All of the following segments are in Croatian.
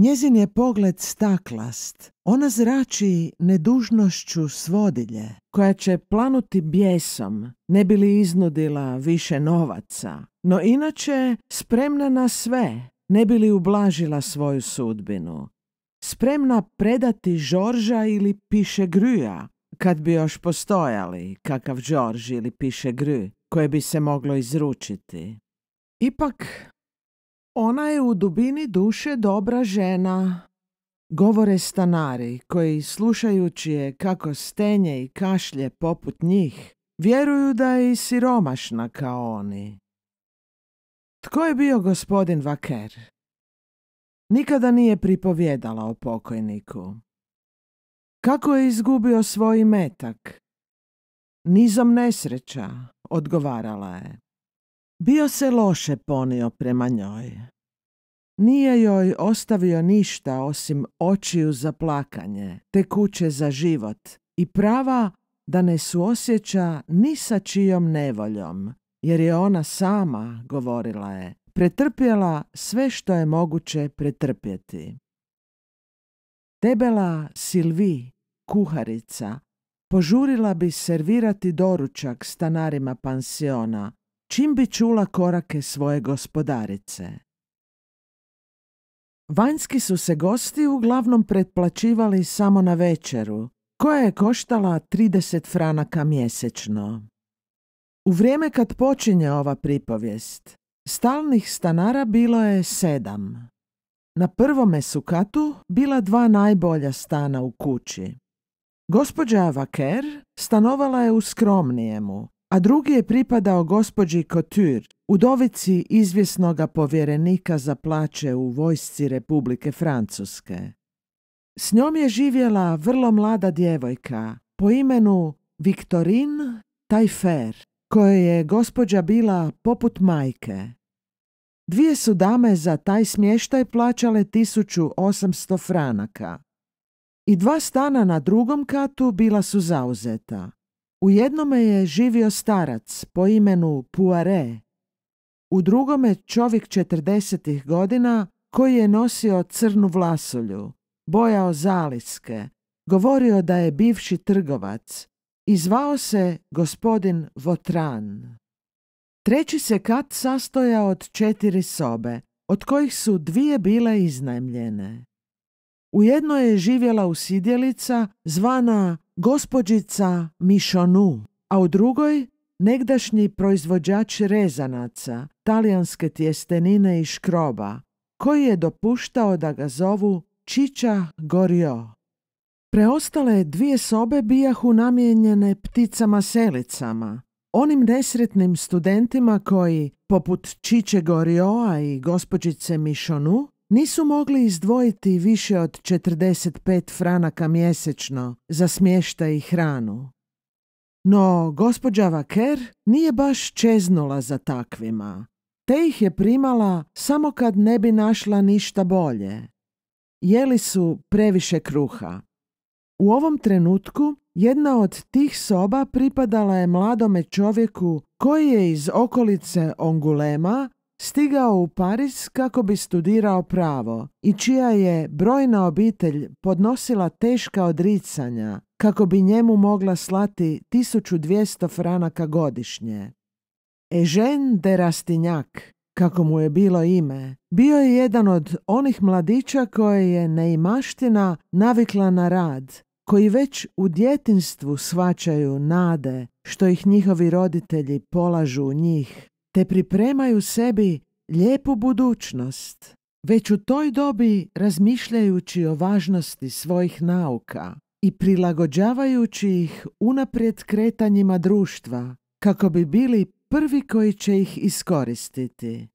Njezin je pogled staklast. Ona zrači nedužnošću svodilje, koja će planuti bijesom, ne bi li iznudila više novaca. No inače spremna na sve, ne bi li ublažila svoju sudbinu. Spremna predati Žorža ili piše Gruja, kad bi još postojali kakav Žorž ili piše Gru, koje bi se moglo izručiti. Ipak, ona je u dubini duše dobra žena, govore stanari koji slušajući je kako stenje i kašlje poput njih, vjeruju da je i siromašna kao oni. Tko je bio gospodin Vaker? Nikada nije pripovjedala o pokojniku. Kako je izgubio svoj metak? Nizom nesreća, odgovarala je. Bio se loše ponio prema njoj. Nije joj ostavio ništa osim očiju za plakanje, te kuće za život i prava da ne suosjeća ni sa čijom nevoljom, jer je ona sama, govorila je, pretrpjela sve što je moguće pretrpjeti. Debela Silvi, kuharica, požurila bi servirati doručak stanarima pansiona, čim bi čula korake svoje gospodarice. Vanjski su se gosti uglavnom pretplaćivali samo na večeru, koja je koštala 30 franaka mjesečno. U vrijeme kad počinje ova pripovijest, stalnih stanara bilo je sedam. Na prvome su katu bila dva najbolja stana u kući. Gospođa Vaker stanovala je u skromnijemu, a drugi je pripadao gospođi Couture, udovici izvjesnoga povjerenika za plaće u vojsci Republike Francuske. S njom je živjela vrlo mlada djevojka po imenu Victorine Taillefer, kojoj je gospođa bila poput majke. Dvije su dame za taj smještaj plaćale 1800 franaka. I dva stana na drugom katu bila su zauzeta. U jednome je živio starac po imenu Puare, u drugome čovjek četrdesetih godina koji je nosio crnu vlasolju, bojao zaliske, govorio da je bivši trgovac i zvao se gospodin Votran. Treći se kat sastoja od četiri sobe, od kojih su dvije bile iznajmljene. U jednoj je živjela usidjelica zvana gospođica Mišonu, a u drugoj negdašnji proizvođač rezanaca, talijanske tjestenine i škroba, koji je dopuštao da ga zovu Čiča Gorio. Preostale dvije sobe bijahu namijenjene pticama selicama, onim nesretnim studentima koji, poput Čiče Gorioa i gospođice Mišonu, nisu mogli izdvojiti više od 45 franaka mjesečno za smještaj i hranu. No, gospođa Vaker nije baš čeznula za takvima, te ih je primala samo kad ne bi našla ništa bolje. Jeli su previše kruha. U ovom trenutku jedna od tih soba pripadala je mladome čovjeku koji je iz okolice Ongulema stigao u Pariz kako bi studirao pravo i čija je brojna obitelj podnosila teška odricanja kako bi njemu mogla slati 1200 franaka godišnje. Ežen de Rastinjak, kako mu je bilo ime, bio je jedan od onih mladića koje je neimaština navikla na rad, koji već u djetinstvu svačaju nade što ih njihovi roditelji polažu u njih te pripremaju sebi lijepu budućnost, već u toj dobi razmišljajući o važnosti svojih nauka i prilagođavajući ih unaprijed kretanjima društva kako bi bili prvi koji će ih iskoristiti.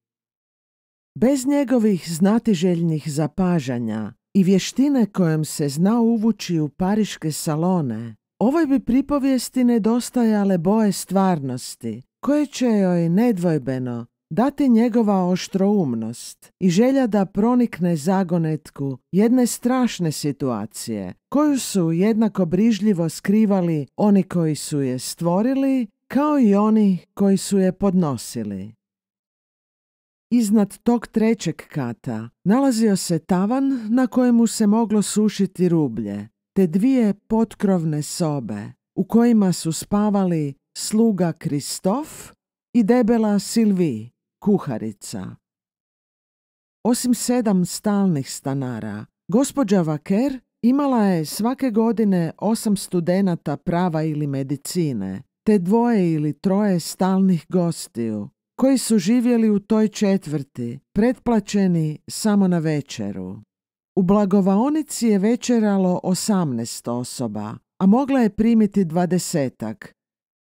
Bez njegovih znatiželjnih zapažanja i vještine kojom se zna uvući u pariške salone, ovoj bi pripovijesti nedostajale boje stvarnosti koje će joj nedvojbeno dati njegova oštroumnost i želja da pronikne zagonetku jedne strašne situacije, koju su jednako brižljivo skrivali oni koji su je stvorili, kao i oni koji su je podnosili. Iznad tog trećeg kata nalazio se tavan na kojemu se moglo sušiti rublje, te dvije potkrovne sobe u kojima su spavali sluga Kristof i debela Silvi, kuharica. Osim sedam stalnih stanara, gospođa Vaker imala je svake godine osam studenata prava ili medicine, te dvoje ili troje stalnih gostiju, koji su živjeli u toj četvrti, pretplaćeni samo na večeru. U blagovaonici je večeralo osamnaest osoba, a mogla je primiti dvadesetak,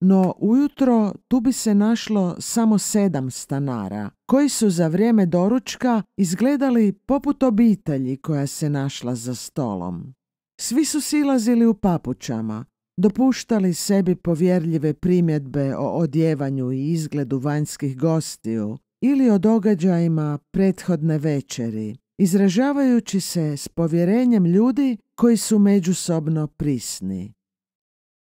no ujutro tu bi se našlo samo sedam stanara, koji su za vrijeme doručka izgledali poput obitelji koja se našla za stolom. Svi su silazili u papučama, dopuštali sebi povjerljive primjedbe o odjevanju i izgledu vanjskih gostiju ili o događajima prethodne večeri, izražavajući se s povjerenjem ljudi koji su međusobno prisni.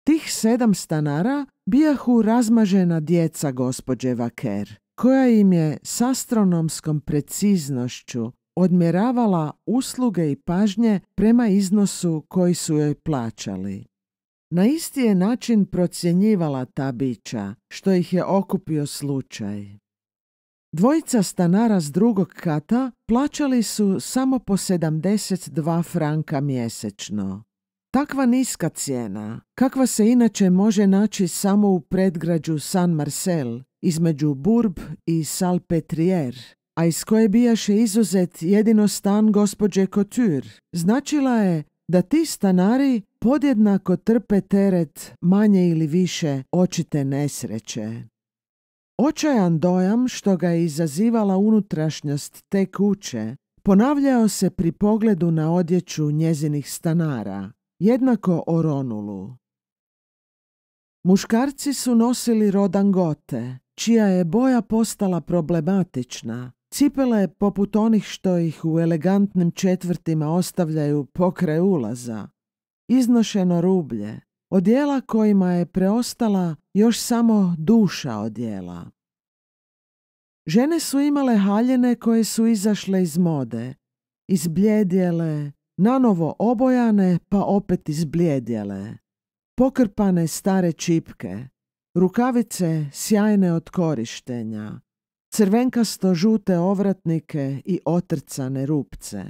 Tih sedam stanara bijahu razmažena djeca gospođe Vaker, koja im je s astronomskom preciznošću odmjeravala usluge i pažnje prema iznosu koji su joj plaćali. Na isti je način procjenjivala ta bića, što ih je okupio slučaj. Dvojica stanara s drugog kata plaćali su samo po 72 franka mjesečno. Takva niska cijena, kakva se inače može naći samo u predgrađu San Marcel, između Burb i Salpetrier, a iz koje bijaše izuzet jedino stan gospođe Couture, značila je da ti stanari podjednako trpe teret manje ili više očite nesreće. Očajan dojam što ga je izazivala unutrašnjost te kuće ponavljao se pri pogledu na odjeću njezinih stanara, jednako oronulu. Muškarci su nosili rodangote, čija je boja postala problematična. Cipele poput onih što ih u elegantnim četvrtima ostavljaju pokraj ulaza. Iznošeno rublje, odjela kojima je preostala još samo duša odjela. Žene su imale haljene koje su izašle iz mode, izbljedjele, nanovo obojane pa opet izbljedjele, pokrpane stare čipke, rukavice sjajne od korištenja, crvenkasto žute ovratnike i otrcane rupce.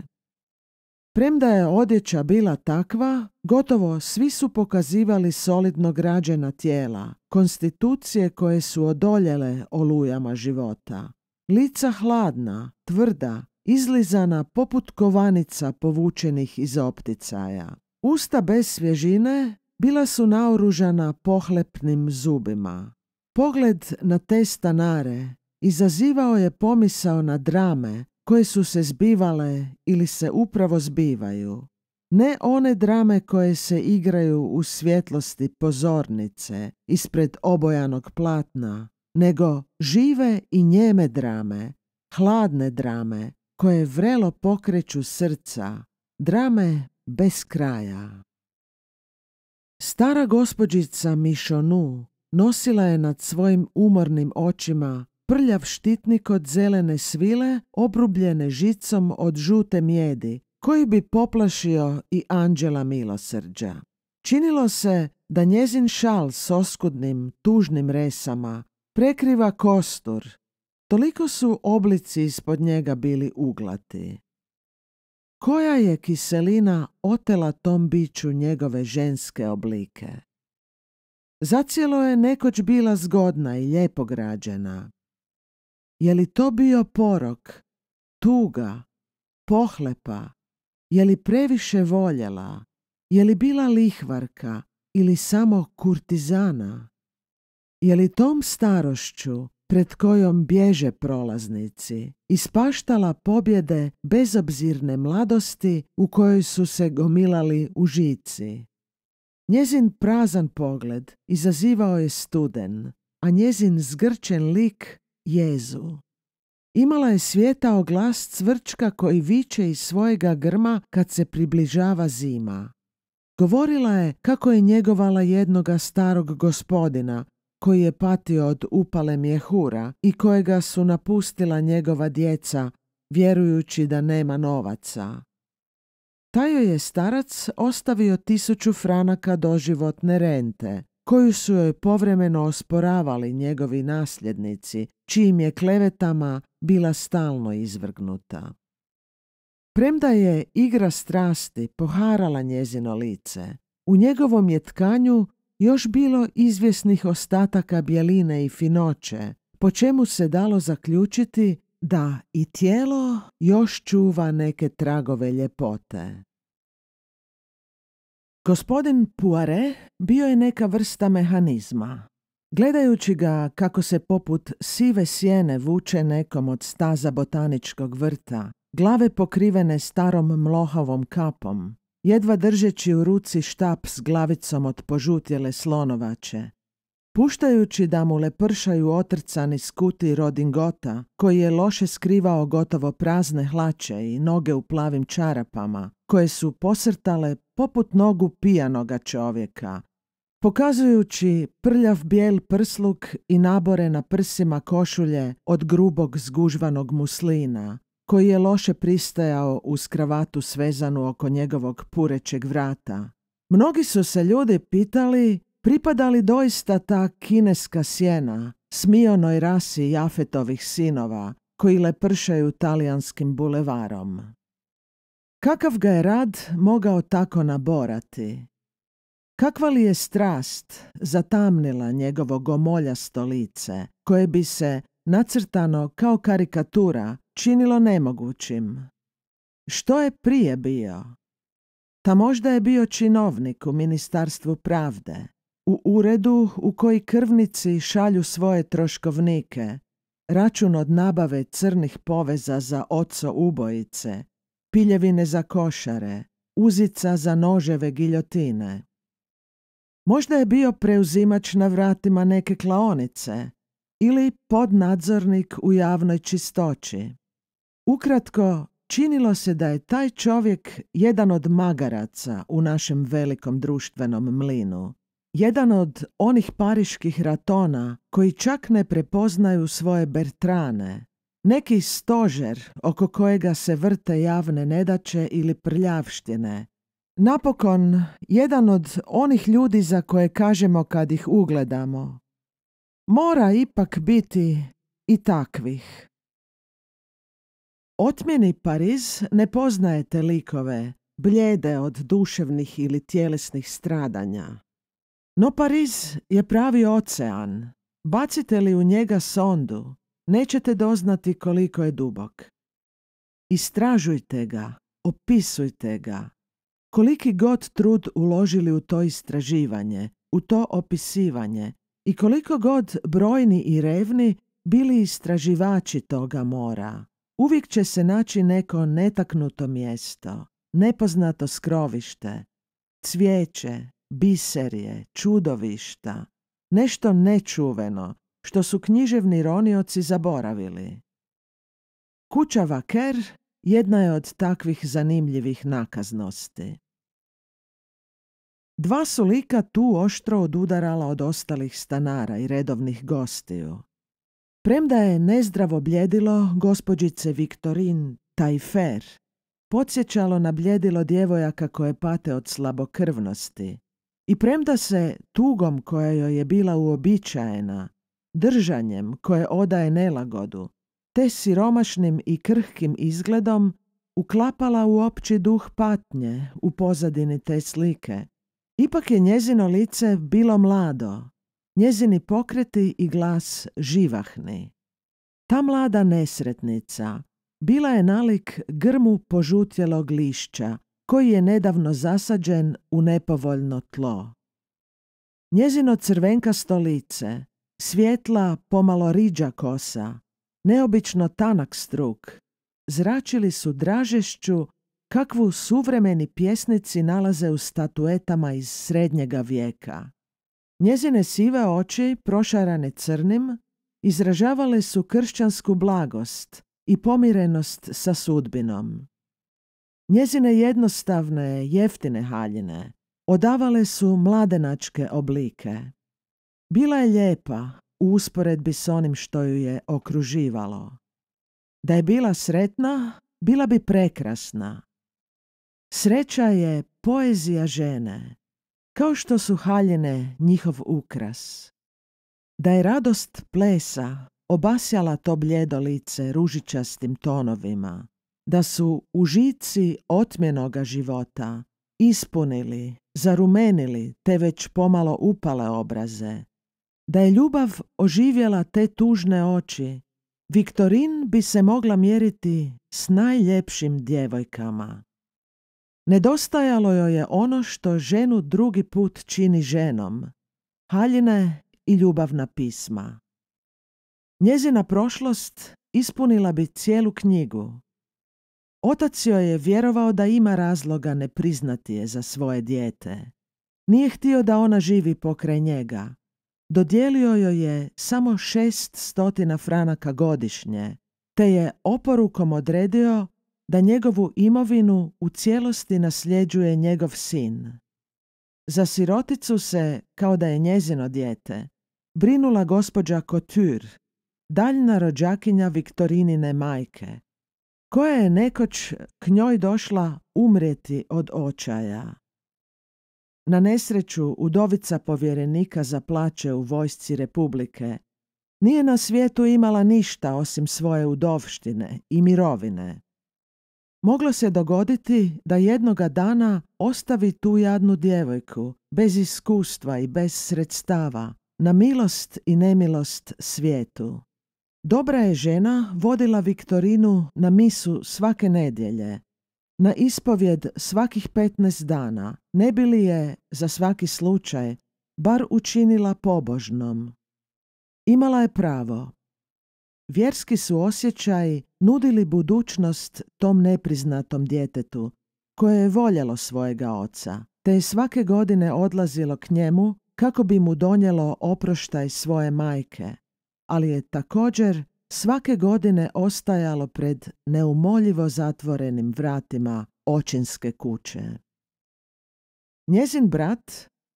Premda je odjeća bila takva, gotovo svi su pokazivali solidno građena tijela, konstitucije koje su odoljele olujama života. Lica hladna, tvrda, izlizana poput kovanica povučenih iz opticaja. Usta bez svježine bila su naoružana pohlepnim zubima. Pogled na te stanare izazivao je pomisao na drame koje su se zbivale ili se upravo zbivaju. Ne one drame koje se igraju u svjetlosti pozornice ispred obojanog platna, nego žive i njeme drame, hladne drame koje vrelo pokreću srca, drame bez kraja. Stara gospođica Mišonu nosila je nad svojim umornim očima prljav štitnik od zelene svile obrubljene žicom od žute mjedi, koji bi poplašio i anđela milosrđa. Činilo se da njezin šal s oskudnim, tužnim resama prekriva kostur. Toliko su oblici ispod njega bili uglati. Koja je kiselina otela tom biću njegove ženske oblike? Zacijelo je nekoć bila zgodna i lijepo građena. Je li to bio porok, tuga, pohlepa, je li previše voljela, je li bila lihvarka ili samo kurtizana? Je li tom starošću pred kojom bježe prolaznici, ispaštala pobjede bezobzirne mladosti u kojoj su se gomilali u žici. Njezin prazan pogled izazivao je studen, a njezin zgrčen lik jezu. Imala je svijetao glas cvrčka koji viče iz svojega grma kad se približava zima. Govorila je kako je njegovala jednoga starog gospodina koji je patio od upale mjehura i kojega su napustila njegova djeca, vjerujući da nema novaca. Taj je starac ostavio tisuću franaka doživotne rente, koju su joj povremeno osporavali njegovi nasljednici, čijim je klevetama bila stalno izvrgnuta. Premda je igra strasti poharala njezino lice, u njegovom je tkanju još bilo izvjesnih ostataka bjeline i finoće, po čemu se dalo zaključiti da i tijelo još čuva neke tragove ljepote. Gospodin Poire bio je neka vrsta mehanizma. Gledajući ga kako se poput sive sjene vuče nekom od staza botaničkog vrta, glave pokrivene starom mlohovom kapom, jedva držeći u ruci štap s glavicom od požutjele slonovače, puštajući da mu lepršaju otrcani skuti rodingota, koji je loše skrivao gotovo prazne hlače i noge u plavim čarapama, koje su posrtale poput nogu pijanoga čovjeka, pokazujući prljav bijel prsluk i nabore na prsima košulje od grubog zgužvanog muslina, koji je loše pristajao uz kravatu svezanu oko njegovog purećeg vrata. Mnogi su se ljudi pitali pripada li doista ta kineska sjena smionoj rasi Jafetovih sinova koji lepršaju talijanskim bulevarom. Kakav ga je rad mogao tako naborati? Kakva li je strast zatamnila njegovo gomoljasto lice, koje bi se, nacrtano kao karikatura, činilo nemogućim? Što je prije bio? Ta možda je bio činovnik u Ministarstvu pravde, u uredu u koji krvnici šalju svoje troškovnike, račun od nabave crnih poveza za oco ubojice, piljevine za košare, uzica za noževe giljotine. Možda je bio preuzimač na vratima neke klaonice ili podnadzornik u javnoj čistoći. Ukratko, činilo se da je taj čovjek jedan od magaraca u našem velikom društvenom mlinu. Jedan od onih pariških ratona koji čak ne prepoznaju svoje Bertrane, neki stožer oko kojega se vrte javne nedaće ili prljavštine. Napokon, jedan od onih ljudi za koje kažemo kad ih ugledamo. Mora ipak biti i takvih. Otmjeni Pariz ne poznajete likove, bljede od duševnih ili tjelesnih stradanja. No Pariz je pravi ocean. Bacite li u njega sondu, nećete doznati koliko je dubok. Istražujte ga, opisujte ga. Koliki god trud uložili u to istraživanje, u to opisivanje i koliko god brojni i revni bili istraživači toga mora, uvijek će se naći neko netaknuto mjesto, nepoznato skrovište, cvijeće, biserje, čudovišta, nešto nečuveno, što su književni ronioci zaboravili. Kuća Vaker jedna je od takvih zanimljivih nakaznosti. Dva su lika tu oštro odudarala od ostalih stanara i redovnih gostiju. Premda je nezdravo bljedilo gospođice Viktorin Tajfer, podsjećalo na bljedilo djevojaka koje pate od slabokrvnosti. I premda se tugom koja joj je bila uobičajena, držanjem koje odaje nelagodu, te siromašnim i krhkim izgledom uklapala u opći duh patnje u pozadini te slike. Ipak je njezino lice bilo mlado, njezini pokreti i glas živahni. Ta mlada nesretnica bila je nalik grmu požutjelog lišća, koji je nedavno zasađen u nepovoljno tlo. Njezino crvenkasto lice, Svjetla, pomalo riđa kosa, neobično tanak struk, zračili su dražešću kakvu suvremeni pjesnici nalaze u statuetama iz srednjega vijeka. Njezine sive oči, prošarane crnim, izražavale su kršćansku blagost i pomirenost sa sudbinom. Njezine jednostavne, jeftine haljine odavale su mladenačke oblike. Bila je lijepa u usporedbi s onim što ju je okruživalo. Da je bila sretna, bila bi prekrasna. Sreća je poezija žene, kao što su haljine njihov ukras. Da je radost plesa obasjala to bljedo lice ružičastim tonovima, da su užici otmjenoga života ispunili, zarumenili te već pomalo upale obraze, da je ljubav oživjela te tužne oči, Viktorin bi se mogla mjeriti s najljepšim djevojkama. Nedostajalo joj je ono što ženu drugi put čini ženom, haljine i ljubavna pisma. Njezina prošlost ispunila bi cijelu knjigu. Otac joj je vjerovao da ima razloga ne priznati je za svoje dijete. Nije htio da ona živi pokraj njega. Dodijelio joj je samo šest stotina franaka godišnje, te je oporukom odredio da njegovu imovinu u cijelosti nasljeđuje njegov sin. Za siroticu se, kao da je njezino dijete, brinula gospođa Couture, daljna rođakinja Viktorinine majke, koja je nekoć k njoj došla umrijeti od očaja. Na nesreću udovica povjerenika za plaće u vojsci Republike nije na svijetu imala ništa osim svoje udovštine i mirovine. Moglo se dogoditi da jednoga dana ostavi tu jadnu djevojku, bez iskustva i bez sredstava, na milost i nemilost svijetu. Dobra je žena vodila Viktorinu na misu svake nedjelje, na ispovjed svakih 15 dana, ne bi li je, za svaki slučaj, bar učinila pobožnom. Imala je pravo. Vjerski su osjećaji nudili budućnost tom nepriznatom djetetu, koje je voljelo svojega oca, te je svake godine odlazilo k njemu kako bi mu donijelo oproštaj svoje majke, ali je također svake godine ostajalo pred neumoljivo zatvorenim vratima očinske kuće. Njezin brat,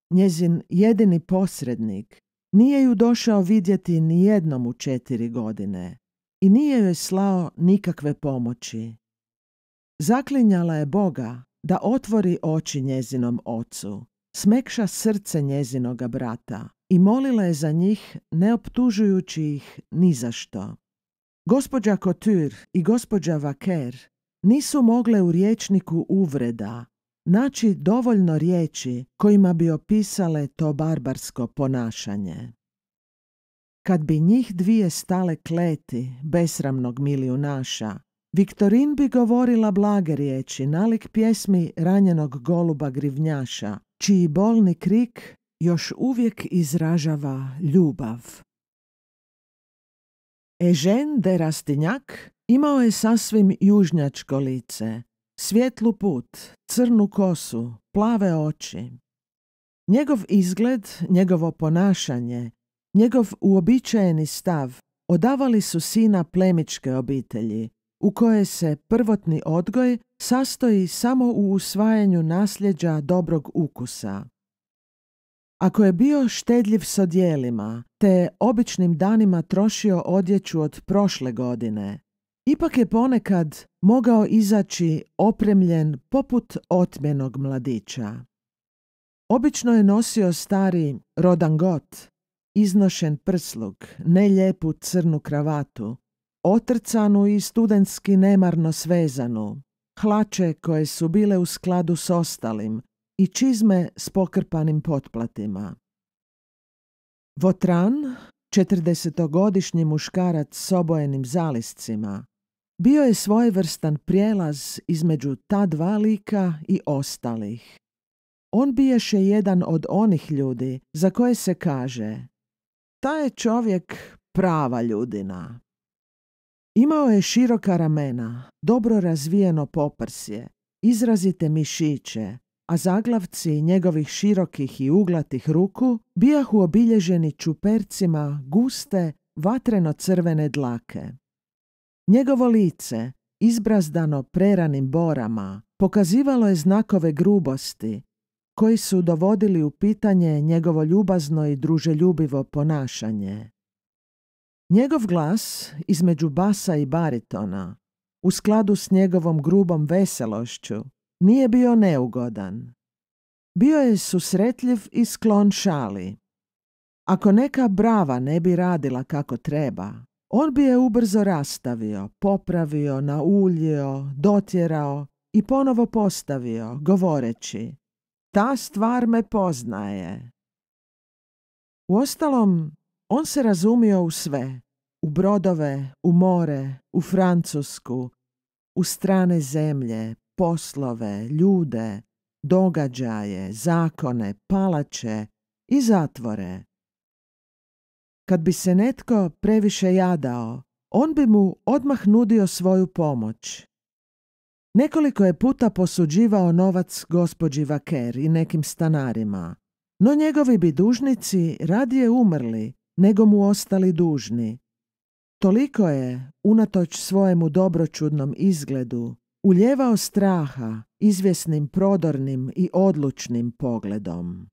njezin jedini posrednik, nije ju došao vidjeti ni jednom u četiri godine i nije joj slao nikakve pomoći. Zaklinjala je Boga da otvori oči njezinom ocu, smekša srce njezinoga brata i molila je za njih ne optužujući ih ni za što. Gospođa Couture i gospođa Vaker nisu mogle u riječniku uvreda naći dovoljno riječi kojima bi opisale to barbarsko ponašanje. Kad bi njih dvije stale kleti besramnog milijunaša, Viktorin bi govorila blage riječi nalik pjesmi ranjenog goluba grivnjaša, čiji bolni krik još uvijek izražava ljubav. Ežen de Rastinjak imao je sasvim južnjačko lice, svjetlu put, crnu kosu, plave oči. Njegov izgled, njegovo ponašanje, njegov uobičajeni stav odavali su sina plemičke obitelji, u kojoj se prvotni odgoj sastoji samo u usvajanju nasljeđa dobrog ukusa. Ako je bio štedljiv s odjelima, te običnim danima trošio odjeću od prošle godine, ipak je ponekad mogao izaći opremljen poput otmjenog mladića. Obično je nosio stari rodangot, iznošen prsluk, lijepu crnu kravatu, otrcanu i studentski nemarno svezanu, hlače koje su bile u skladu s ostalim i čizme s pokrpanim potplatima. Votran, četrdesetogodišnji muškarac s obojenim zaliscima, bio je svojevrstan prijelaz između ta dva lika i ostalih. On biješe jedan od onih ljudi za koje se kaže ta je čovjek prava ljudina. Imao je široka ramena, dobro razvijeno poprsje, izrazite mišiće, a zaglavci njegovih širokih i uglatih ruku bijahu obilježeni čupercima guste, vatreno-crvene dlake. Njegovo lice, izbrazdano preranim borama, pokazivalo je znakove grubosti, koji su dovodili u pitanje njegovo ljubazno i druželjubivo ponašanje. Njegov glas između basa i baritona, u skladu s njegovom grubom veselošću, nije bio neugodan. Bio je susretljiv i sklon šali. Ako neka brava ne bi radila kako treba, on bi je ubrzo rastavio, popravio, nauljio, dotjerao i ponovo postavio, govoreći ta stvar me poznaje. Uostalom, on se razumio u sve, u brodove, u more, u Francusku, u strane zemlje, poslove, ljude, događaje, zakone, palače i zatvore. Kad bi se netko previše jadao, on bi mu odmah nudio svoju pomoć. Nekoliko je puta posuđivao novac gospođi Vaker i nekim stanarima, no njegovi bi dužnici radije umrli nego mu ostali dužni. Toliko je, unatoč svojemu dobročudnom izgledu, uljevao straha izvjesnim prodornim i odlučnim pogledom.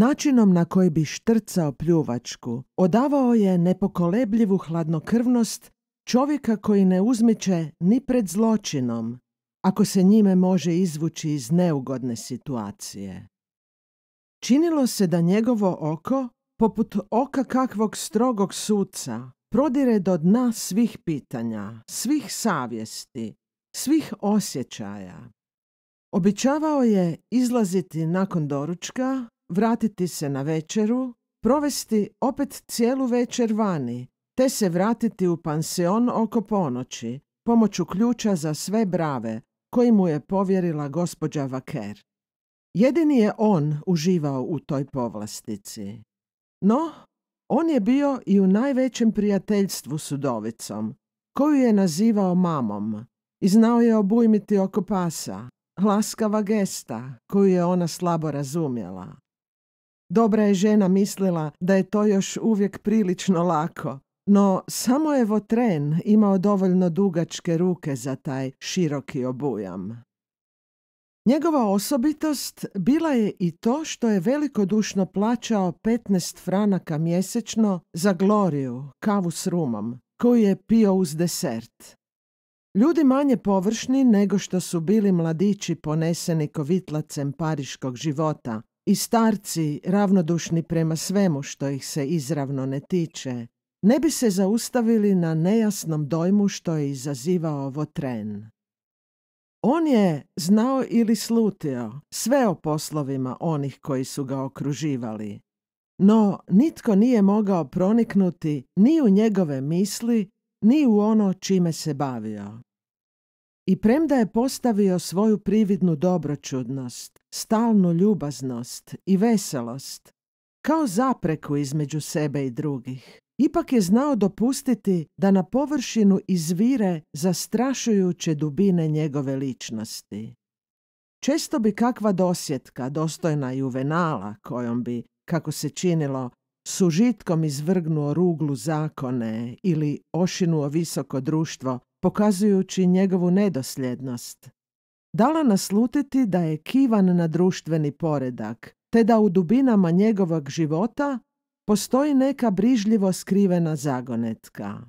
Načinom na koji bi štrcao pljuvačku odavao je nepokolebljivu hladnokrvnost čovjeka koji ne uzmiče ni pred zločinom, ako se njime može izvući iz neugodne situacije. Činilo se da njegovo oko, poput oka kakvog strogog suca, prodire do dna svih pitanja, svih savjesti, svih osjećaja. Običavao je izlaziti nakon doručka, vratiti se na večeru, provesti opet cijelu večer vani, te se vratiti u pansion oko ponoći, pomoću ključa za sve brave, koji mu je povjerila gospođa Vaker. Jedini je on uživao u toj povlastici. No, on je bio i u najvećem prijateljstvu s udovicom, koju je nazivao mamom, i znao je obujmiti oko pasa, laskava gesta koju je ona slabo razumjela. Dobra je žena mislila da je to još uvijek prilično lako, no samo je Votren imao dovoljno dugačke ruke za taj široki obujam. Njegova osobitost bila je i to što je velikodušno plaćao 15 franaka mjesečno za gloriju, kavu s rumom, koju je pio uz desert. Ljudi manje površni nego što su bili mladići poneseni kovitlacem pariškog života i starci ravnodušni prema svemu što ih se izravno ne tiče, ne bi se zaustavili na nejasnom dojmu što je izazivao Votren. On je znao ili slutio sve o poslovima onih koji su ga okruživali, no nitko nije mogao proniknuti ni u njegove misli, ni u ono čime se bavio. I premda je postavio svoju prividnu dobročudnost, stalnu ljubaznost i veselost, kao zapreku između sebe i drugih, ipak je znao dopustiti da na površinu izvire zastrašujuće dubine njegove ličnosti. Često bi kakva dosjetka, dostojna juvenala, kojom bi, kako se činilo, sužitkom izvrgnuo ruglu zakone ili ošinuo visoko društvo, pokazujući njegovu nedosljednost. Dala naslutiti da je kivan na društveni poredak, te da u dubinama njegovog života postoji neka brižljivo skrivena zagonetka.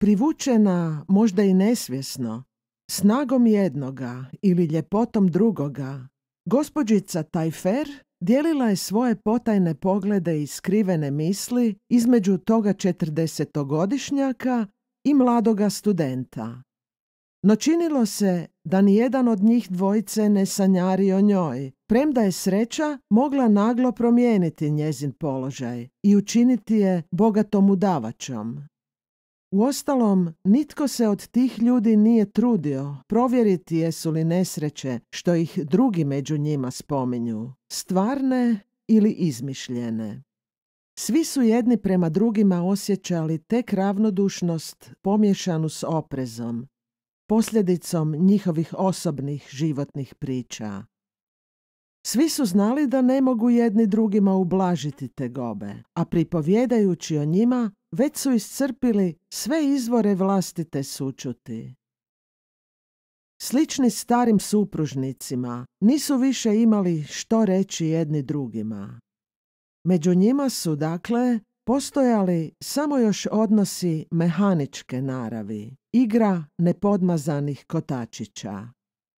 Privučena, možda i nesvjesno, snagom jednoga ili ljepotom drugoga, gospođica Tajfer dijelila je svoje potajne poglede i skrivene misli između toga četrdesetogodišnjaka i mladoga studenta. No činilo se da ni jedan od njih dvojice ne sanjari o njoj, premda je sreća mogla naglo promijeniti njezin položaj i učiniti je bogatom udavačom. Uostalom, nitko se od tih ljudi nije trudio provjeriti jesu li nesreće što ih drugi među njima spominju, stvarne ili izmišljene. Svi su jedni prema drugima osjećali tek ravnodušnost pomješanu s oprezom, posljedicom njihovih osobnih životnih priča. Svi su znali da ne mogu jedni drugima ublažiti te gobe, a pripovjedajući o njima već su iscrpili sve izvore vlastite sučuti. slični starim supružnicima, nisu više imali što reći jedni drugima. Među njima su, dakle, postojali samo još odnosi mehaničke naravi, igra nepodmazanih kotačića.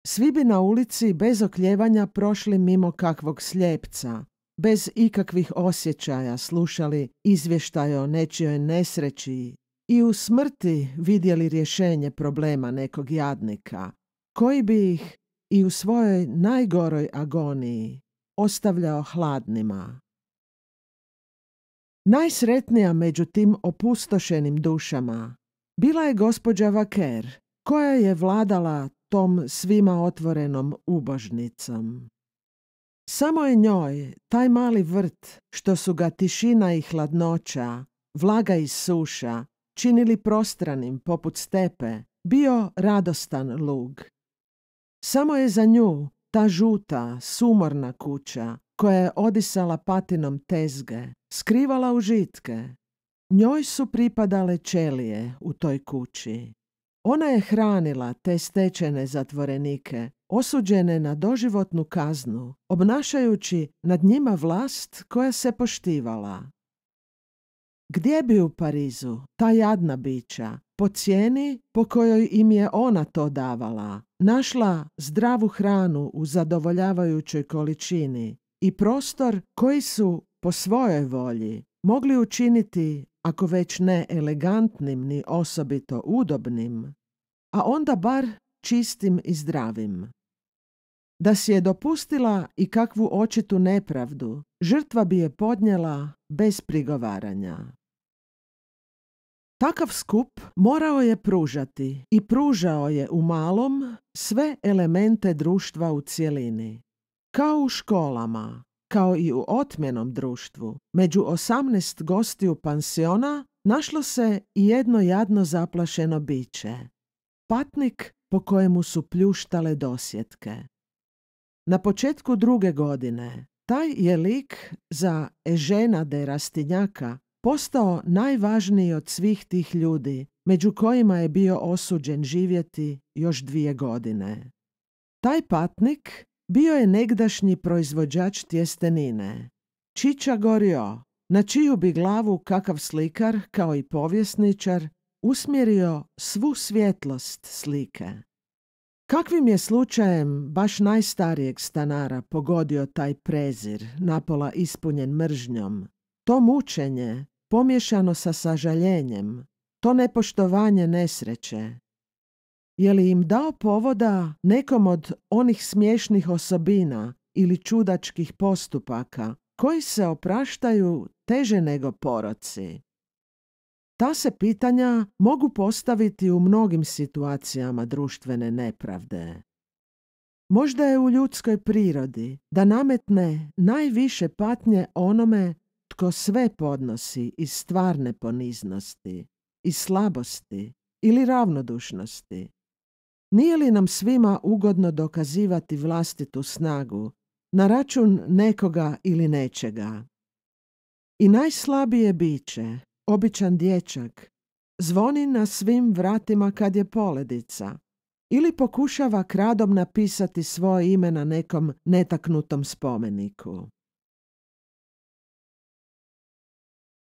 Svi bi na ulici bez okljevanja prošli mimo kakvog slijepca, bez ikakvih osjećaja slušali izvještaje o nečijoj nesreći i u smrti vidjeli rješenje problema nekog jadnika, koji bi ih i u svojoj najgoroj agoniji ostavljao hladnima. Najsretnija među tim opustošenim dušama bila je gospođa Vaker, koja je vladala tom svima otvorenom ubožnicom. Samo je njoj taj mali vrt, što su ga tišina i hladnoća, vlaga i suša, činili prostranim poput stepe, bio radostan lug. Samo je za nju ta žuta, sumorna kuća, koja je odisala patinom tezge, skrivala užitke. Njoj su pripadale čelije u toj kući. Ona je hranila te stečene zatvorenike, osuđene na doživotnu kaznu, obnašajući nad njima vlast koja se poštivala. Gdje bi u Parizu ta jadna bića, po cijeni po kojoj im je ona to davala, našla zdravu hranu u zadovoljavajućoj količini i prostor koji su po svojoj volji mogli učiniti, ako već ne elegantnim ni osobito udobnim, a onda bar čistim i zdravim. Da si je dopustila i kakvu očitu nepravdu, žrtva bi je podnijela bez prigovaranja. Takav skup morao je pružati i pružao je u malom sve elemente društva u cjelini. Kao u školama, kao i u otmjenom društvu, među osamnaest gostiju pansiona našlo se i jedno jadno zaplašeno biće. Patnik po kojemu su pljuštale dosjetke. Na početku druge godine taj je lik za Ežena de Rastinjaka postao najvažniji od svih tih ljudi, među kojima je bio osuđen živjeti još dvije godine. Taj patnik bio je negdašnji proizvođač tjestenine. Čiča Gorio, na čiju bi glavu kakav slikar, kao i povjesničar, usmjerio svu svjetlost slike. Kakvim je slučajem baš najstarijeg stanara pogodio taj prezir, napola ispunjen mržnjom, to mučenje, pomješano sa sažaljenjem, to nepoštovanje nesreće, je li im dao povoda nekom od onih smiješnih osobina ili čudačkih postupaka koji se opraštaju teže nego poroci? Ta se pitanja mogu postaviti u mnogim situacijama društvene nepravde. Možda je u ljudskoj prirodi da nametne najviše patnje onome tko sve podnosi iz stvarne poniznosti, iz slabosti ili ravnodušnosti. Nije li nam svima ugodno dokazivati vlastitu snagu na račun nekoga ili nečega? I najslabije biće, običan dječak, zvoni na svim vratima kad je poledica ili pokušava kradom napisati svoje ime na nekom netaknutom spomeniku.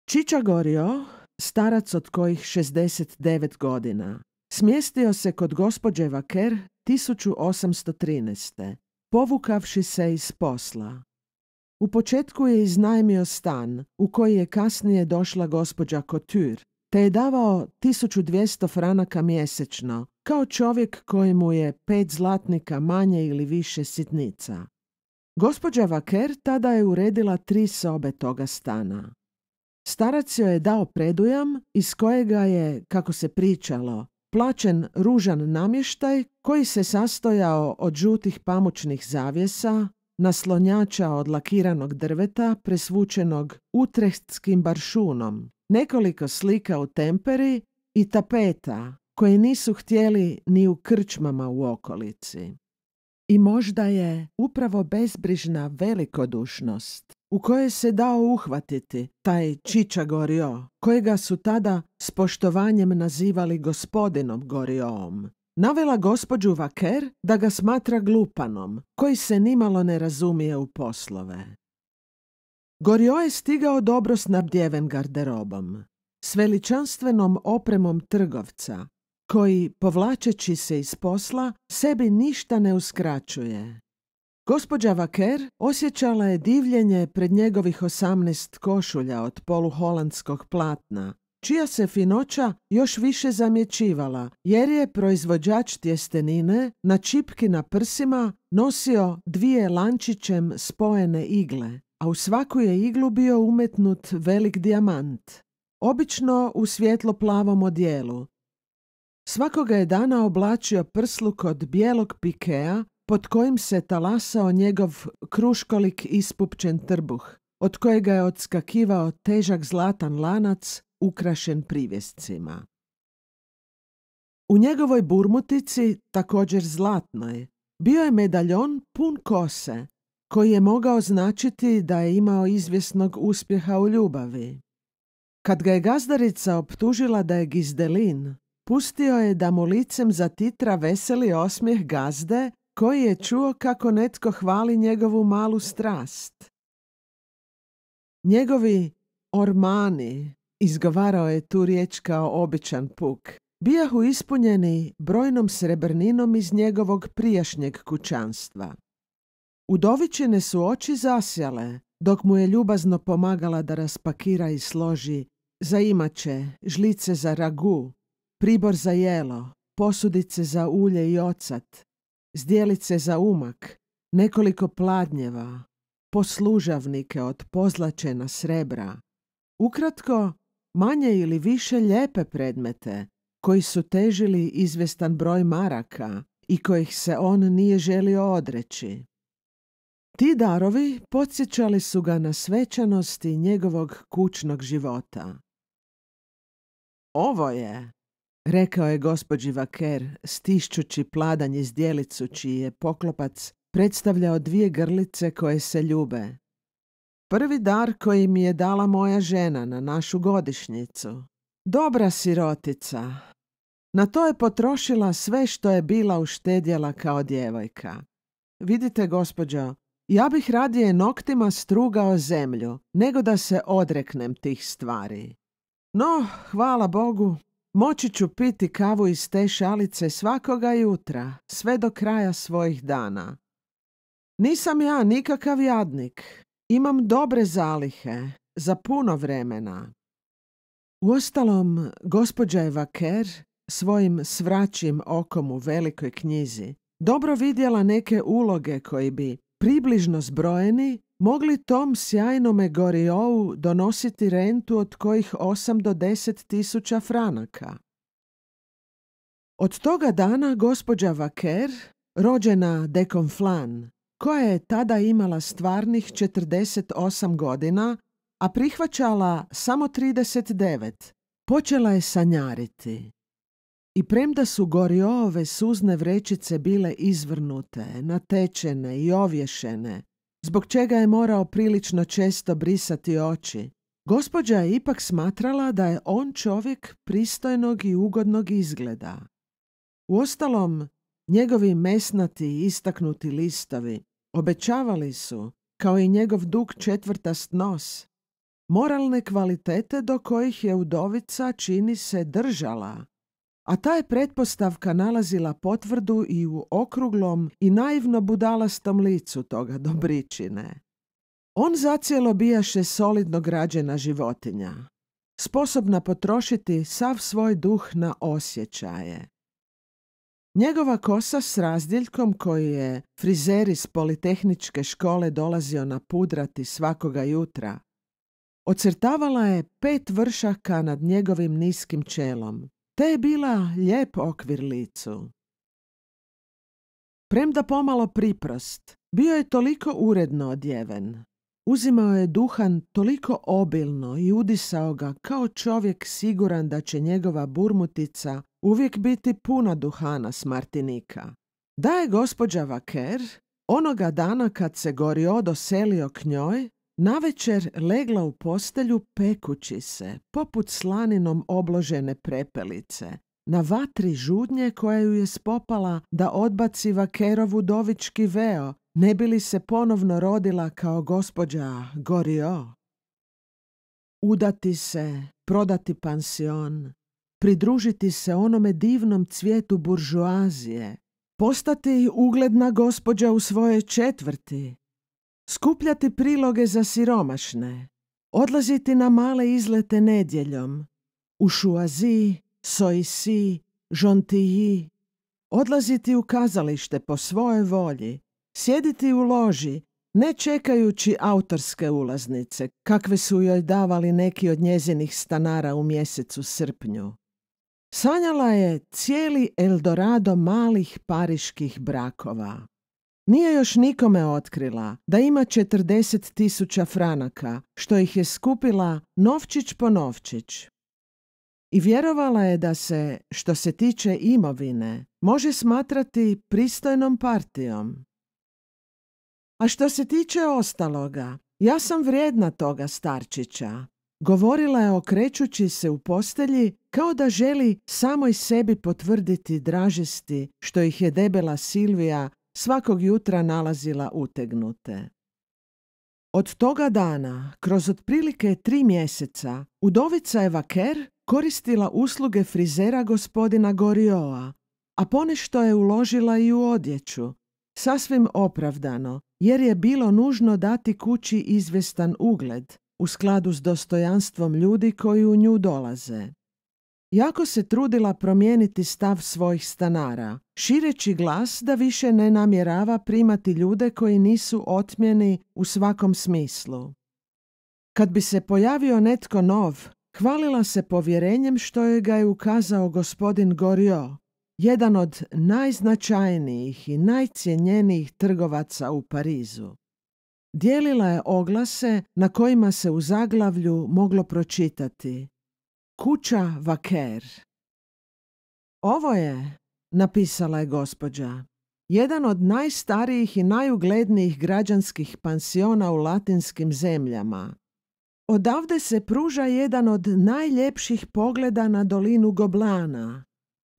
Čiča Gorio, starac od kojih 69 godina, smjestio se kod gospođe Vaker 1813. povukavši se iz posla. U početku je iznajmio stan u koji je kasnije došla gospođa Couture, te je davao 1200 franaka mjesečno, kao čovjek kojemu je pet zlatnika manje ili više sitnica. Gospođa Vaker tada je uredila tri sobe toga stana. Starac joj je dao predujam iz kojega je, kako se pričalo, plaćen ružan namještaj koji se sastojao od žutih pamučnih zavjesa, naslonjača od lakiranog drveta presvučenog utrechtskim baršunom, nekoliko slika u temperi i tapeta koje nisu htjeli ni u krčmama u okolici. I možda je upravo bezbrižna velikodušnost u kojoj se dao uhvatiti taj Čiča Gorio, kojega su tada s poštovanjem nazivali gospodinom Goriom, navela gospođu Vaker da ga smatra glupanom, koji se nimalo ne razumije u poslove. Gorio je stigao dobro snabdjeven garderobom, s veličanstvenom opremom trgovca, koji, povlačeći se iz posla, sebi ništa ne uskraćuje. Gospođa Vaker osjećala je divljenje pred njegovih osamnaest košulja od poluholandskog platna, čija se finoća još više zamjećivala, jer je proizvođač tjestenine na čipki na prsima nosio dvije lančićem spojene igle, a u svaku je iglu bio umetnut velik dijamant, obično u svjetlo plavom odjelu. Svakoga je dana oblačio prsluk od bijelog pikea pod kojim se talasao njegov kruškolik ispupčen trbuh, od kojega je odskakivao težak zlatan lanac ukrašen privjescima. U njegovoj burmutici, također zlatnoj, bio je medaljon pun kose, koji je mogao značiti da je imao izvjesnog uspjeha u ljubavi. Kad ga je gazdarica optužila da je gizdelin, pustio je da mu licem zatitra veseli osmijeh gazde koji je čuo kako netko hvali njegovu malu strast. Njegovi ormani, izgovarao je tu riječ kao običan puk, bijahu ispunjeni brojnom srebrninom iz njegovog prijašnjeg kućanstva. Udovičine su oči zasjale, dok mu je ljubazno pomagala da raspakira i složi za imače, žlice za ragu, pribor za jelo, posudice za ulje i ocat, zdjelice za umak, nekoliko pladnjeva, poslužavnike od pozlačena srebra. Ukratko, manje ili više lijepe predmete koji su težili izvjestan broj maraka i kojih se on nije želio odreći. Ti darovi podsjećali su ga na svečanosti njegovog kućnog života. Ovo je, rekao je gospođi Vaker, stišćući pladanje zdjelicu čiji je poklopac predstavljao dvije grlice koje se ljube. Prvi dar koji mi je dala moja žena na našu godišnjicu. Dobra sirotica. Na to je potrošila sve što je bila uštedjela kao djevojka. Vidite, gospođo, ja bih radije noktima strugao zemlju, nego da se odreknem tih stvari. No, hvala Bogu, moći ću piti kavu iz te šalice svakoga jutra, sve do kraja svojih dana. Nisam ja nikakav jadnik. Imam dobre zalihe, za puno vremena. Uostalom, gospođa je Vaker svojim svraćim okom u velikoj knjizi dobro vidjela neke uloge koji bi, približno zbrojeni, mogli tom sjajnome Goriovu donositi rentu od kojih 8 do 10 tisuća franaka. Od toga dana gospođa Vaker, rođena Dekonflan, koja je tada imala stvarnih 48 godina, a prihvaćala samo 39, počela je sanjariti. I premda su Goriove suzne vrećice bile izvrnute, natečene i ovješene, zbog čega je morao prilično često brisati oči, gospođa je ipak smatrala da je on čovjek pristojnog i ugodnog izgleda. Uostalom, Njegovi mesnati i istaknuti listovi obećavali su, kao i njegov dug četvrtast nos, moralne kvalitete do kojih je udovica čini se držala, a ta je pretpostavka nalazila potvrdu i u okruglom i naivno budalastom licu toga dobričine. On zacijelo bijaše solidno građena životinja, sposobna potrošiti sav svoj duh na osjećaje. Njegova kosa s razdjeljkom koji je frizer iz politehničke škole dolazio napudrati svakoga jutra, ocrtavala je pet vršaka nad njegovim niskim čelom, te je bila lijep okvir licu. Premda pomalo priprost, bio je toliko uredno odjeven. Uzimao je duhan toliko obilno i udisao ga kao čovjek siguran da će njegova burmutica uvijek biti puna duhana s Martinika. Da je gospođa Vaker, onoga dana kad se Gorio doselio k njoj, navečer legla u postelju pekući se, poput slaninom obložene prepelice, na vatri žudnje koja ju je spopala da odbaci vakerovu dovički veo, ne bi li se ponovno rodila kao gospođa Gorio. Udati se, prodati pansion, pridružiti se onome divnom cvijetu buržuazije, postati ugledna gospođa u svojoj četvrti, skupljati priloge za siromašne, odlaziti na male izlete nedjeljom, u šuazi, soisi, žontiji, odlaziti u kazalište po svojoj volji, sjediti u loži, ne čekajući autorske ulaznice, kakve su joj davali neki od njezinih stanara u mjesecu srpnju. Sanjala je cijeli Eldorado malih pariških brakova. Nije još nikome otkrila da ima 40 tisuća franaka, što ih je skupila novčić po novčić. I vjerovala je da se, što se tiče imovine, može smatrati pristojnom partijom. A što se tiče ostaloga, ja sam vrijedna toga starčića. Govorila je okrećući se u postelji kao da želi samoj sebi potvrditi dražesti što ih je debela Silvija svakog jutra nalazila utegnute. Od toga dana, kroz otprilike tri mjeseca, udovica Eva Ker koristila usluge frizera gospodina Gorioa, a ponešto je uložila i u odjeću, sasvim opravdano, jer je bilo nužno dati kući izvestan ugled, u skladu s dostojanstvom ljudi koji u nju dolaze. Jako se trudila promijeniti stav svojih stanara, šireći glas da više ne namjerava primati ljude koji nisu otmjeni u svakom smislu. Kad bi se pojavio netko nov, hvalila se povjerenjem što je ga je ukazao gospodin Gorio, jedan od najznačajnijih i najcjenjenijih trgovaca u Parizu. Dijelila je oglase na kojima se u zaglavlju moglo pročitati Kuća Vaker. Ovo je, napisala je gospođa, jedan od najstarijih i najuglednijih građanskih pansiona u latinskim zemljama. Odavde se pruža jedan od najljepših pogleda na dolinu Goblana.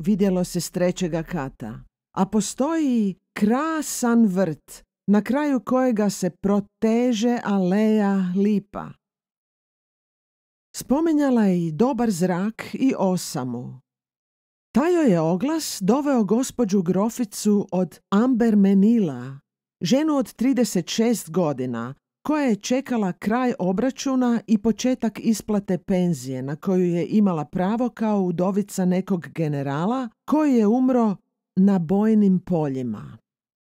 Vidjelo se s trećega kata. A postoji krasan vrt na kraju kojega se proteže aleja lipa. Spominjala je i dobar zrak i osamu. Tajo je oglas doveo gospođu Groficu od Amber Menila, ženu od 36 godina, koja je čekala kraj obračuna i početak isplate penzije na koju je imala pravo kao udovica nekog generala koji je umro na bojnim poljima.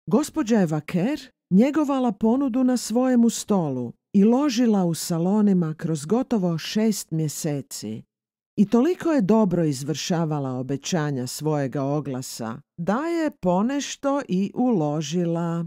Gospođa je Vaker njegovala ponudu na svojemu stolu i ložila u salonima kroz gotovo šest mjeseci. I toliko je dobro izvršavala obećanja svojega oglasa, da je ponešto i uložila.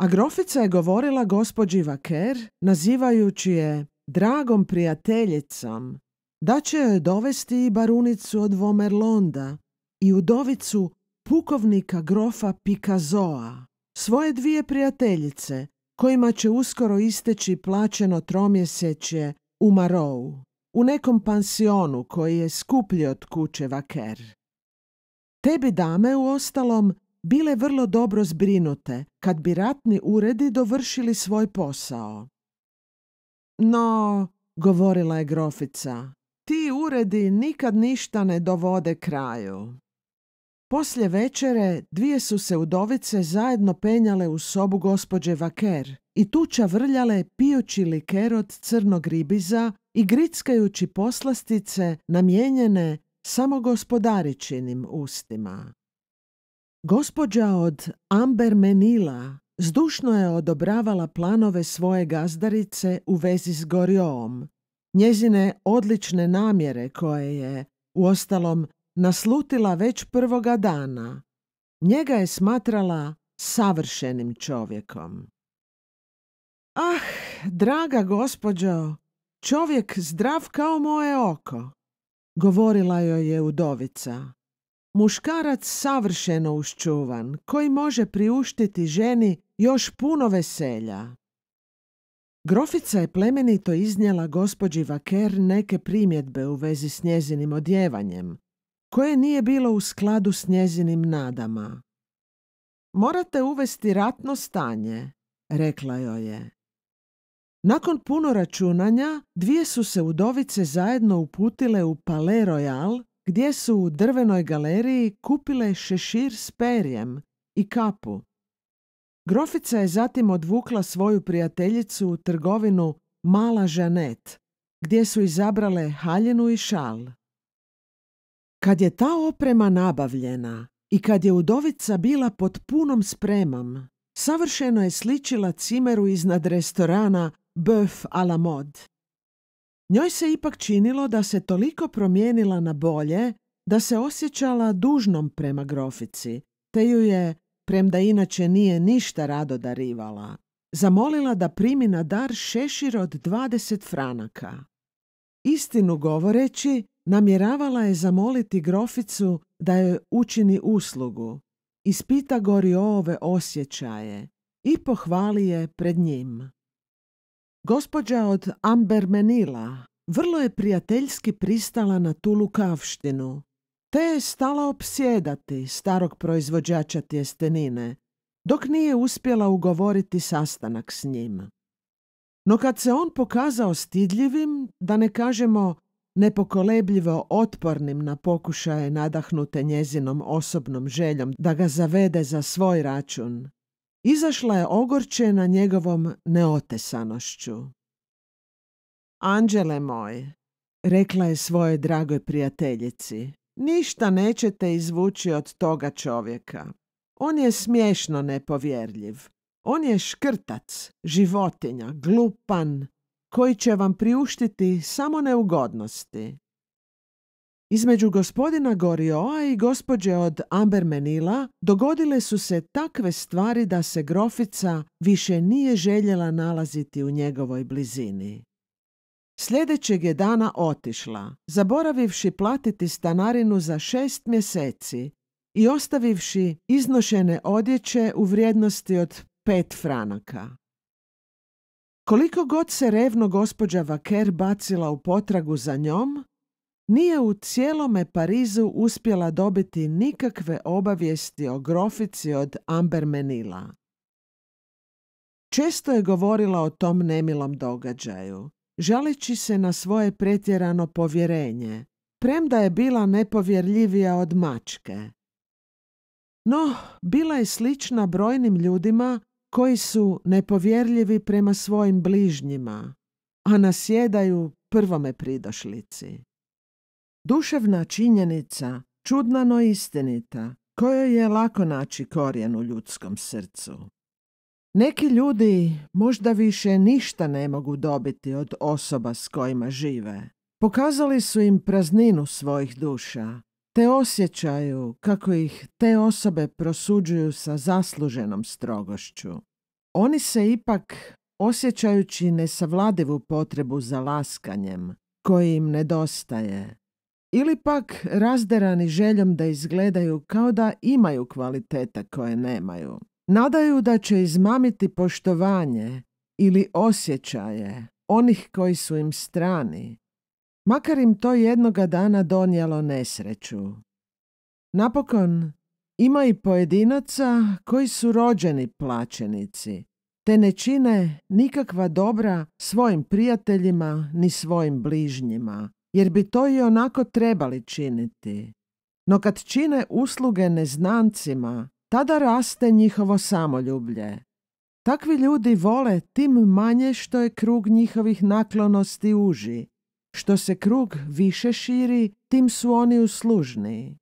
A grofica je govorila gospođi Vaker, nazivajući je dragom prijateljicom, da će joj dovesti i barunicu od Vomerlonda i udovicu pukovnika grofa Pikazoa, svoje dvije prijateljice, kojima će uskoro isteći plaćeno tromjesečje u Marou, u nekom pansionu koji je skuplji od kuće Vaker. Te bi dame u ostalom bile vrlo dobro zbrinute kad bi ratni uredi dovršili svoj posao. No, govorila je grofica, ti uredi nikad ništa ne dovode kraju. Poslije večere dvije su se udovice zajedno penjale u sobu gospođe Vaker i tu čavrljale pijući liker od crnog ribiza i grickajući poslastice namijenjene samo gospodaričinim ustima. Gospođa od Amber Menila zdušno je odobravala planove svoje gazdarice u vezi s Goriom, njezine odlične namjere koje je, uostalom, naslutila već prvoga dana. Njega je smatrala savršenim čovjekom. Ah, draga gospođo, čovjek zdrav kao moje oko, govorila joj je udovica. Muškarac savršeno uščuvan, koji može priuštiti ženi još puno veselja. Grofica je plemenito iznijela gospođi Vaker neke primjedbe u vezi s njezinim odjevanjem, koje nije bilo u skladu s njezinim nadama. Morate uvesti ratno stanje, rekla joj je. Nakon puno računanja, dvije su se udovice zajedno uputile u Palais Royal, gdje su u drvenoj galeriji kupile šešir s perjem i kapu. Grofica je zatim odvukla svoju prijateljicu u trgovinu Mala Žanet, gdje su izabrale haljinu i šal. Kad je ta oprema nabavljena i kad je udovica bila pod punom spremom, savršeno je sličila cimeru iznad restorana Bœuf à la mode. Njoj se ipak činilo da se toliko promijenila na bolje da se osjećala dužnom prema grofici, te ju je, premda inače nije ništa rado darivala, zamolila da primi na dar šešir od 20 franaka. Istinu govoreći, namjeravala je zamoliti groficu da joj učini uslugu, ispita Goriove osjećaje i pohvali je pred njim. Gospođa od Ambermenila vrlo je prijateljski pristala na tu lukavštinu, te je stala opsjedati starog proizvođača tjestenine, dok nije uspjela ugovoriti sastanak s njim. No kad se on pokazao stidljivim, da ne kažemo nepokolebljivo otpornim na pokušaje nadahnute njezinom osobnom željom da ga zavede za svoj račun, izašla je ogorčena njegovom neotesanošću. Anđele moj, rekla je svojoj dragoj prijateljici, ništa nećete izvući od toga čovjeka. On je smiješno nepovjerljiv. On je škrtac, životinja, glupan, koji će vam priuštiti samo neugodnosti. Između gospodina Gorioa i gospođe od Ambermenila dogodile su se takve stvari da se grofica više nije željela nalaziti u njegovoj blizini. Sljedećeg je dana otišla, zaboravivši platiti stanarinu za šest mjeseci i ostavivši iznošene odjeće u vrijednosti od pet franaka. Koliko god se revno gospođa Vaker bacila u potragu za njom, nije u cijelome Parizu uspjela dobiti nikakve obavijesti o grofici od Ambermenila. Često je govorila o tom nemilom događaju, žaleći se na svoje pretjerano povjerenje, premda je bila nepovjerljivija od mačke. No, bila je slična brojnim ljudima koji su nepovjerljivi prema svojim bližnjima, a nasjedaju prvome pridošlici. Duševna činjenica, čudna no istinita, kojoj je lako naći korijen u ljudskom srcu. Neki ljudi možda više ništa ne mogu dobiti od osoba s kojima žive. Pokazali su im prazninu svojih duša, te osjećaju kako ih te osobe prosuđuju sa zasluženom strogošću. Oni se ipak, osjećajući nesavladivu potrebu za laskanjem, koji im nedostaje, ili pak razderani željom da izgledaju kao da imaju kvalitete koje nemaju. Nadaju da će izmamiti poštovanje ili osjećaje onih koji su im strani, makar im to jednoga dana donijelo nesreću. Napokon, ima i pojedinaca koji su rođeni plaćenici, te ne čine nikakva dobra svojim prijateljima ni svojim bližnjima, jer bi to i onako trebali činiti. No kad čine usluge neznancima, tada raste njihovo samoljublje. Takvi ljudi vole tim manje što je krug njihovih naklonosti uži. Što se krug više širi, tim su oni uslužniji.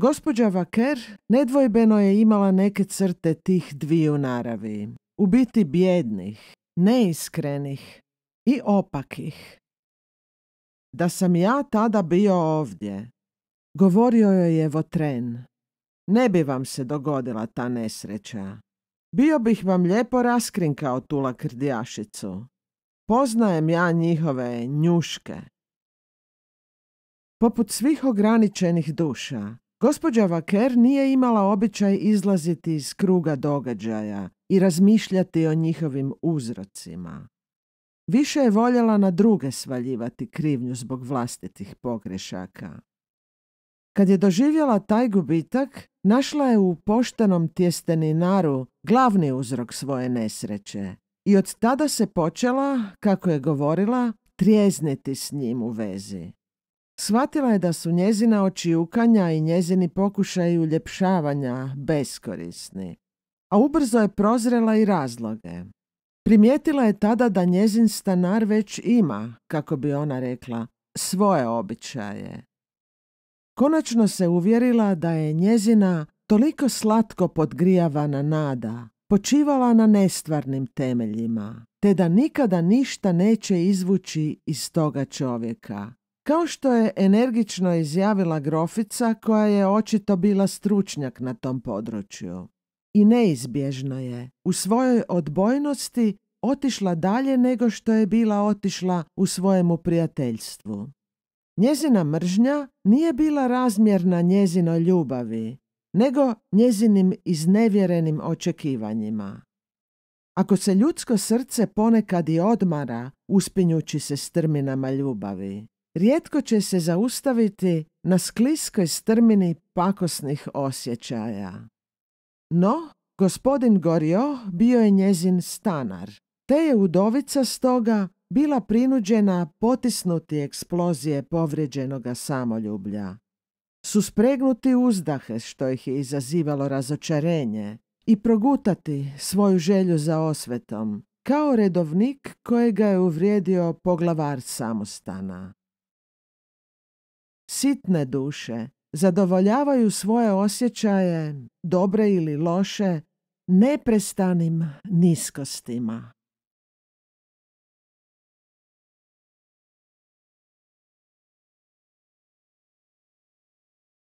Gospođa Vaker nedvojbeno je imala neke crte tih dviju naravi. U biti bjednih, neiskrenih i opakih. Da sam ja tada bio ovdje, govorio joj je Votren, ne bi vam se dogodila ta nesreća. Bio bih vam lijepo raskrinkao tu lakrdjašicu. Poznajem ja njihove njuške. Poput svih ograničenih duša, gospođa Vaker nije imala običaj izlaziti iz kruga događaja i razmišljati o njihovim uzrocima. Više je voljela na druge svaljivati krivnju zbog vlastitih pogrešaka. Kad je doživjela taj gubitak, našla je u poštenom tjesteninaru glavni uzrok svoje nesreće. I od tada se počela, kako je govorila, trijezniti s njim u vezi. Shvatila je da su njezina očiukanja i njezini pokušaji uljepšavanja beskorisni, a ubrzo je prozrela i razloge. Primijetila je tada da njezin stanar već ima, kako bi ona rekla, svoje običaje. Konačno se uvjerila da je njezina toliko slatko podgrijavana nada počivala na nestvarnim temeljima, te da nikada ništa neće izvući iz toga čovjeka. Kao što je energično izjavila grofica koja je očito bila stručnjak na tom području. I neizbježno je u svojoj odbojnosti otišla dalje nego što je bila otišla u svojemu prijateljstvu. Njezina mržnja nije bila razmjerna njezinoj ljubavi, nego njezinim iznevjerenim očekivanjima. Ako se ljudsko srce ponekad i odmara uspinjući se strminama ljubavi, rijetko će se zaustaviti na skliskoj strmini pakosnih osjećaja. No, gospodin Gorio bio je njezin stanar, te je udovica stoga bila prinuđena potisnuti eksplozije povrijeđenoga samoljublja. Suspregnuti uzdahe što ih je izazivalo razočarenje i progutati svoju želju za osvetom, kao redovnik kojega je uvrijedio poglavar samostana. Sitne duše zadovoljavaju svoje osjećaje, dobre ili loše, neprestanim niskostima.